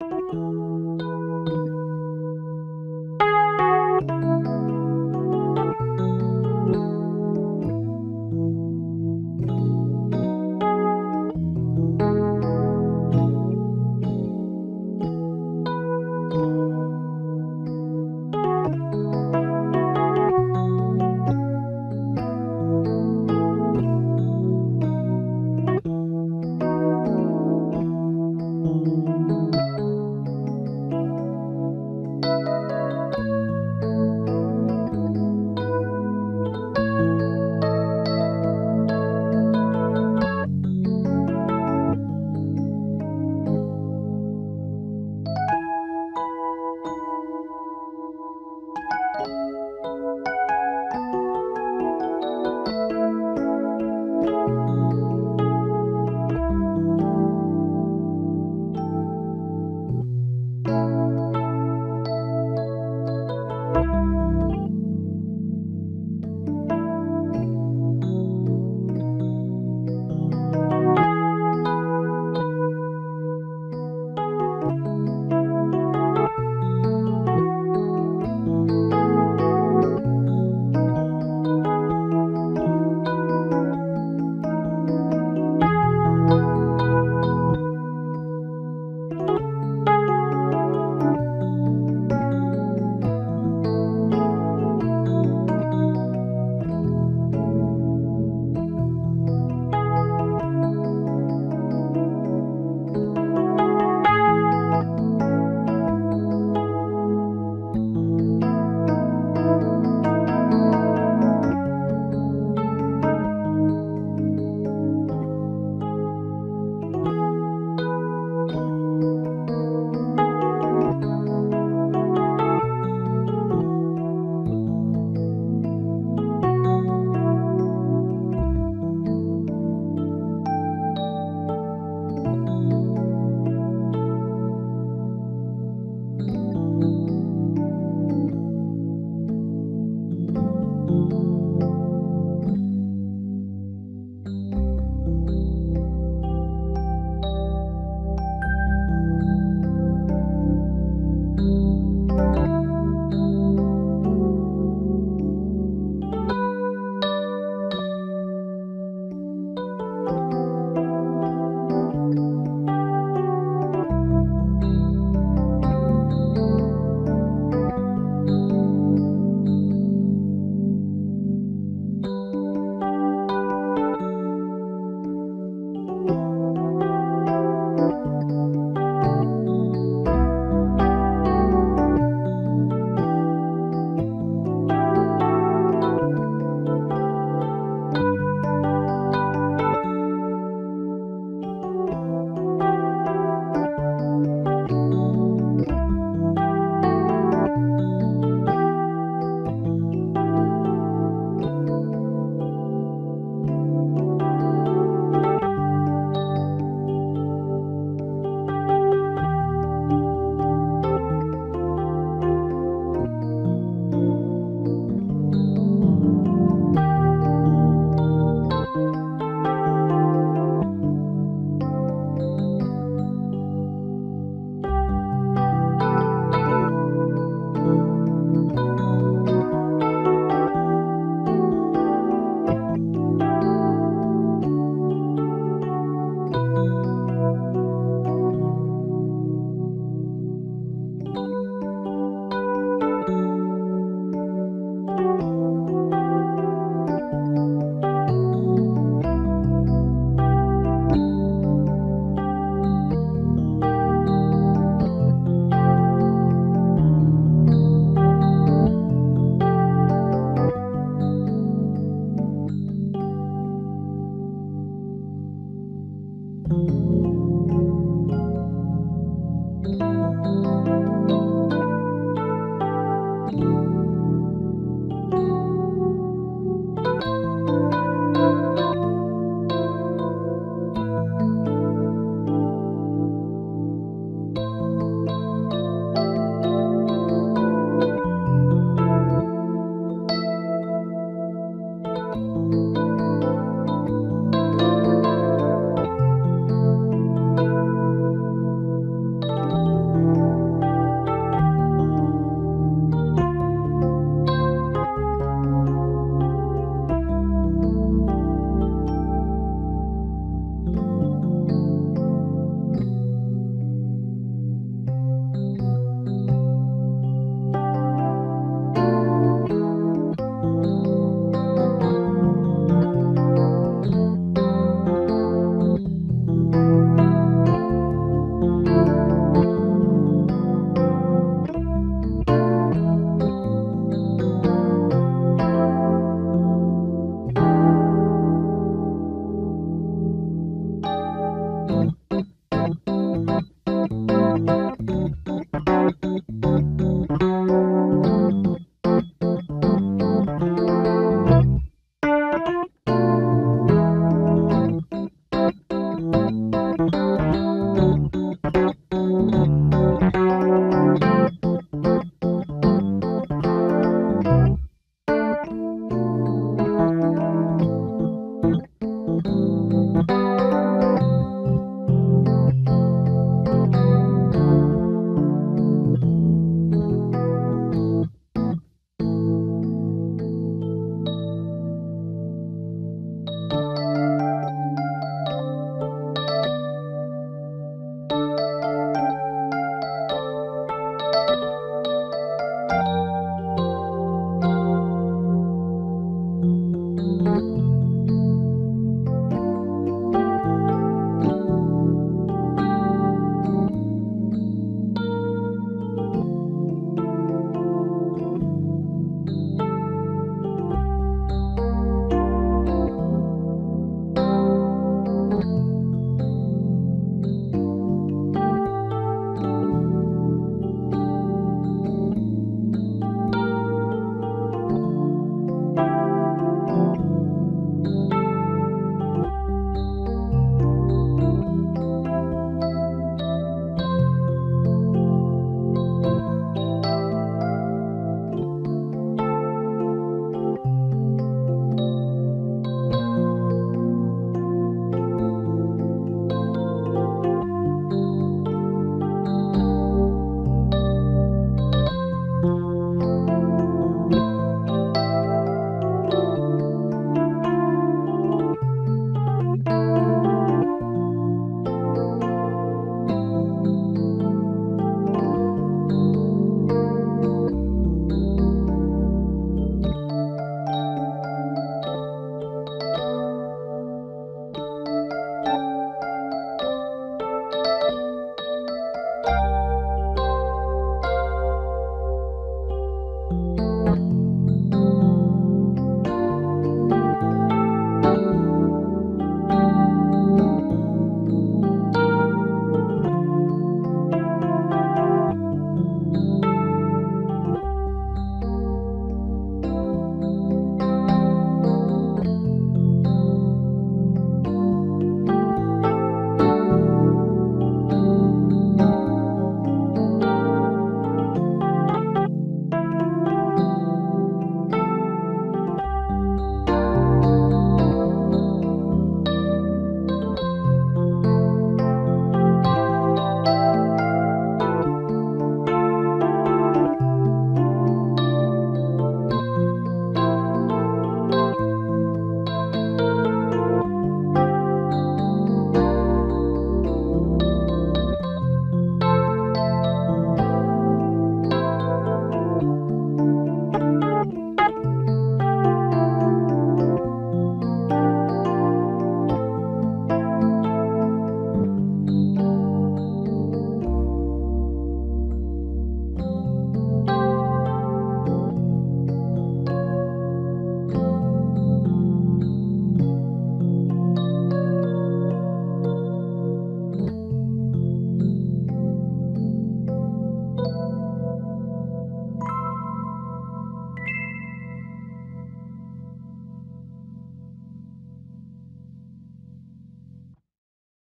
Música